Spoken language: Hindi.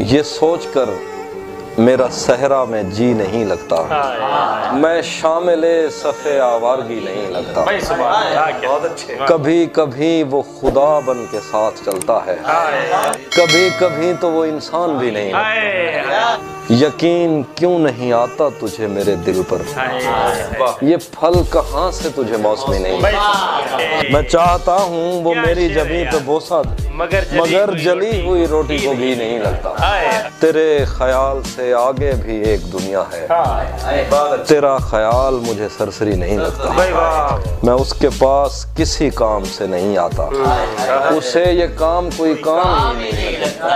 ये सोच कर मेरा सहरा में जी नहीं लगता। मैं शामिल सफ़े आवारगी नहीं लगता। बहुत अच्छे। कभी कभी वो खुदा बन के साथ चलता है। कभी कभी तो वो इंसान भी नहीं हाय। यकीन क्यों नहीं आता तुझे मेरे दिल पर? ये फल कहाँ से तुझे मौसमी नहीं? मैं चाहता हूँ वो मेरी जमी पे बोसा दे। मगर जली मगर हुई जली हुई रोटी को भी नहीं लगता। तेरे ख्याल से आगे भी एक दुनिया है। तेरा ख्याल मुझे सरसरी नहीं लगता। मैं उसके पास किसी काम से नहीं आता। उसे ये काम कोई काम ही नहीं लगता